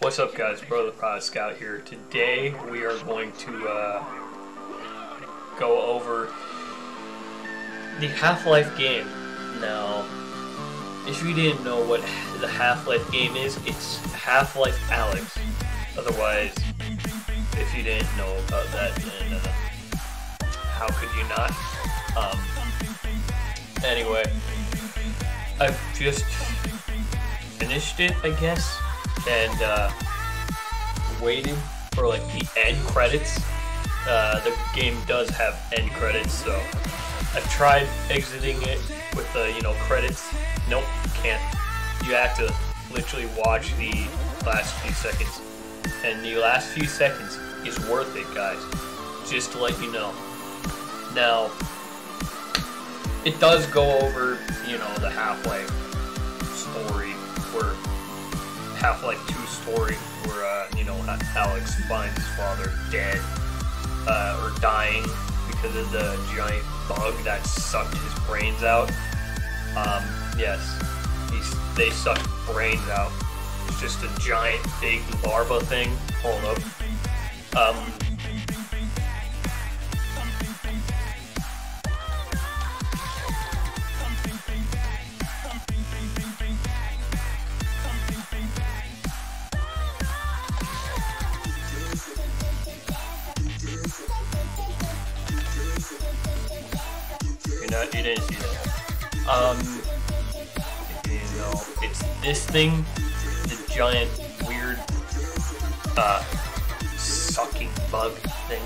What's up guys, Brother Pilot Scout here. Today we are going to uh, go over the Half-Life game. Now, if you didn't know what the Half-Life game is, it's Half-Life Alyx. Otherwise, if you didn't know about that, then uh, how could you not? Um, anyway, I've just finished it, I guess, and uh, waited for like the end credits. Uh, the game does have end credits, so I've tried exiting it with the you know credits. Nope, can't. You have to literally watch the last few seconds, and the last few seconds is worth it, guys. Just to let you know. Now, it does go over, you know, the Half-Life story, where Half-Life 2 story, where, uh, you know, Alyx finds his father dead, uh, or dying because of the giant bug that sucked his brains out. Um, yes, he's, they suck brains out. It's just a giant, big larva thing. Hold up. Um, See that. Um, you it's this thing, the giant, weird, uh, sucking bug thing.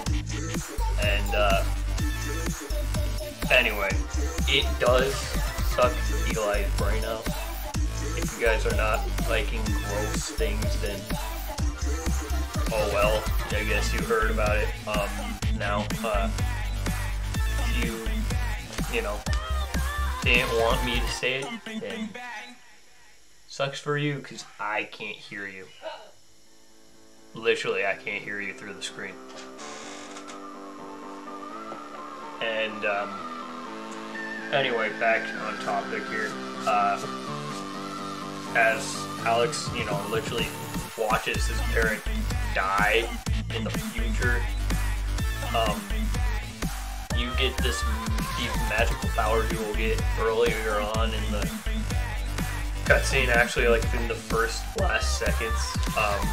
And, uh, anyway, it does suck Eli's brain out. If you guys are not liking gross things, then, oh well, I guess you heard about it. Um, now, uh, you you know, didn't want me to say it, then sucks for you because I can't hear you. Literally, I can't hear you through the screen. And, um, anyway, back on topic here. Uh, as Alyx, you know, literally watches his parent die in the future, um, you get this magical powers you will get earlier on in the cutscene. Actually, like in the first last seconds, um,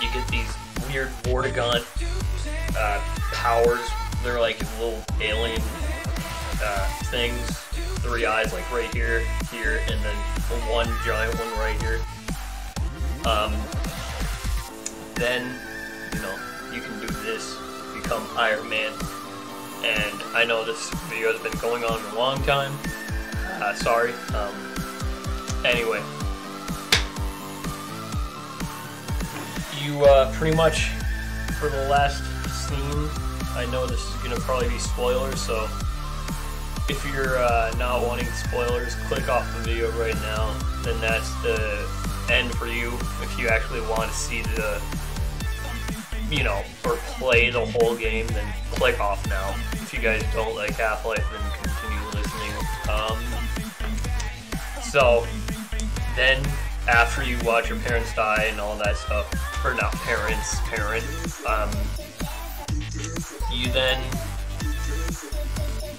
you get these weird Vortigaunt uh, powers. They're like little alien uh, things. Three eyes, like right here, here, and then one giant one right here. Um, then, you know, you can do this, become Iron Man and I know this video has been going on a long time. Uh, sorry. Um, anyway, you uh, pretty much for the last scene. I know this is gonna probably be spoilers, so if you're uh, not wanting spoilers, click off the video right now. Then that's the end for you. If you actually want to see the you know, or play the whole game, then click off now. If you guys don't like Half-Life, then continue listening. Um, so, then after you watch your parents die and all that stuff, or not parents, parent, um, you then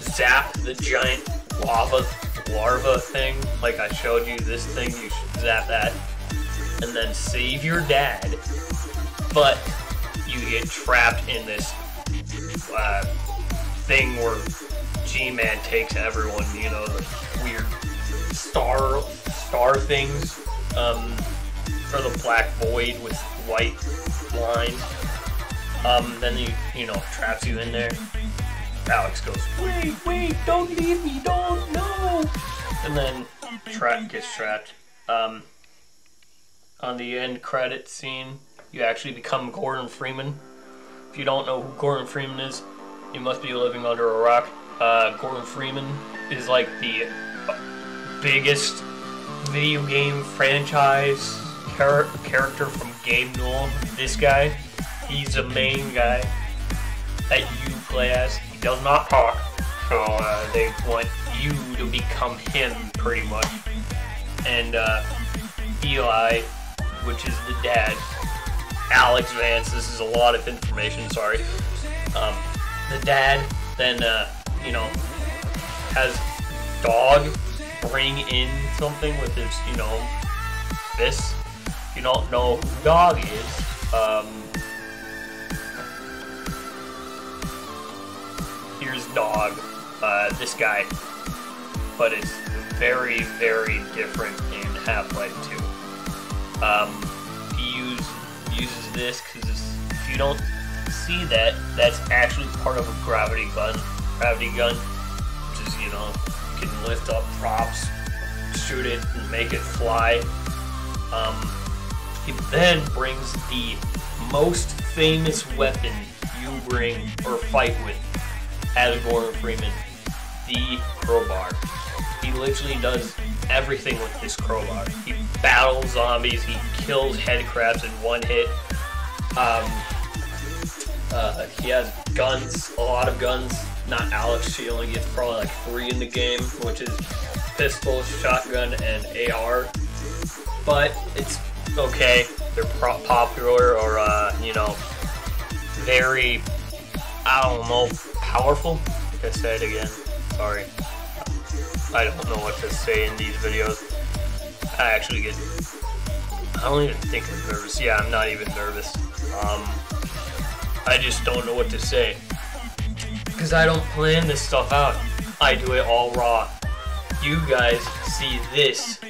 zap the giant lava larva thing, like I showed you this thing, you should zap that, and then save your dad, but you get trapped in this uh, thing where G-Man takes everyone, you know, the weird star star things, um, or the black void with white lines. Um, then he, you know, traps you in there. Alyx goes, wait, wait, don't leave me, don't, no! And then tra gets trapped. Um, on the end credit scene, you actually become Gordon Freeman. If you don't know who Gordon Freeman is, you must be living under a rock. Uh, Gordon Freeman is like the biggest video game franchise char character from Gabe Newell. This guy, he's the main guy that you play as. He does not talk, so uh, they want you to become him pretty much. And uh, Eli which is the dad, Alyx Vance. This is a lot of information. Sorry. Um, the dad then, uh, you know, has dog bring in something with his, you know, this. If you don't know who dog is, um, here's dog. Uh, this guy, but it's very, very different in Half-Life 2. Um, he use, uses this because if you don't see that, that's actually part of a gravity gun. Gravity gun, which is, you know, can lift up props, shoot it, and make it fly. Um, he then brings the most famous weapon you bring or fight with as Gordon Freeman, the crowbar. He literally does everything with this crowbar. He battles zombies, he kills headcrabs in one hit. Um, uh, he has guns, a lot of guns. Not Alyx, she only gets probably like three in the game, which is pistol, shotgun, and AR. But it's okay. They're popular or, uh, you know, very, I don't know, powerful. I said again, sorry. I don't know what to say in these videos. I actually get, I don't even think I'm nervous. Yeah, I'm not even nervous. Um, I just don't know what to say. Because I don't plan this stuff out. I do it all raw. You guys see this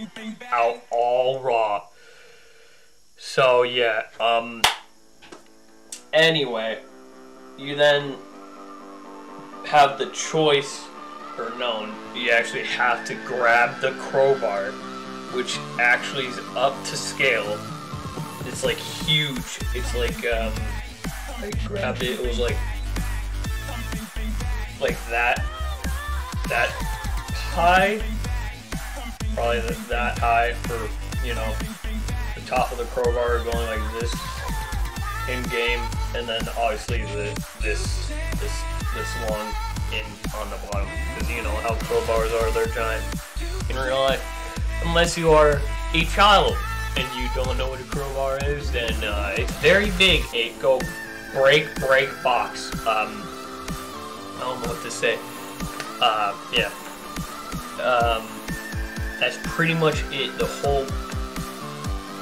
out all raw. So yeah, um, anyway, you then have the choice or known, you actually have to grab the crowbar, which actually is up to scale. It's like huge. It's like um, I grabbed it. It was like like that that high, probably that high for you know the top of the crowbar going like this in game, and then obviously the this this this long in on the bottom because you know how crowbars are, they're giant in real life. Unless you are a child and you don't know what a crowbar is, then uh, it's very big. It go break break box. Um, I don't know what to say. Uh, yeah. Um, that's pretty much it. The whole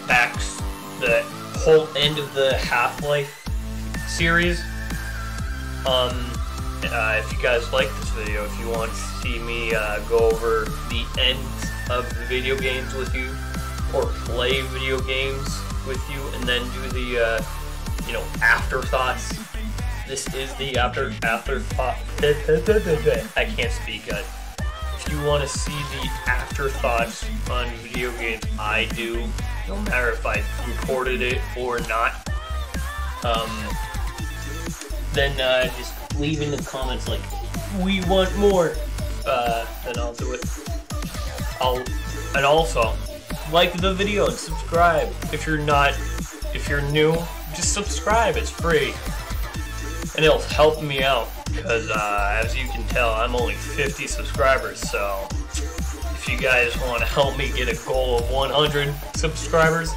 backs, the whole end of the Half-Life series. Um, uh, if you guys like this video, if you want to see me uh, go over the end of the video games with you, or play video games with you, and then do the, uh, you know, afterthoughts. This is the after afterthought. I can't speak. Uh, if you want to see the afterthoughts on video games, I do. No matter if I recorded it or not. Um, then uh, just leave in the comments like, we want more, uh, then I'll do it. I'll, and also, like the video and subscribe. If you're not, if you're new, just subscribe, it's free. And it'll help me out, because uh, as you can tell, I'm only 50 subscribers, so if you guys want to help me get a goal of 100 subscribers,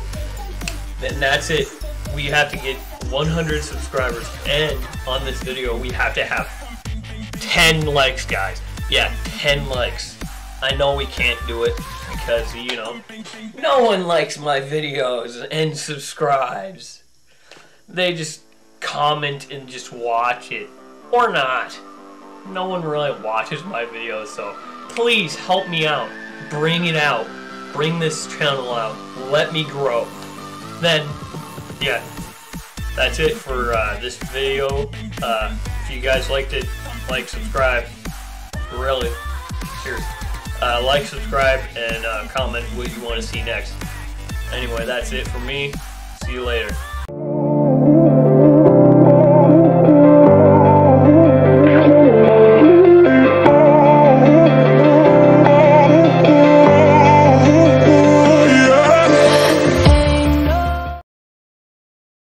then that's it. We have to get 100 subscribers, and on this video, we have to have 10 likes, guys. Yeah, 10 likes. I know we can't do it because, you know, no one likes my videos and subscribes. They just comment and just watch it. Or not. No one really watches my videos, so please help me out. Bring it out. Bring this channel out. Let me grow. Then, yeah, that's it for uh, this video. Uh, if you guys liked it, like, subscribe. Really. Cheers. Uh, like, subscribe, and uh, comment what you want to see next. Anyway, that's it for me. See you later.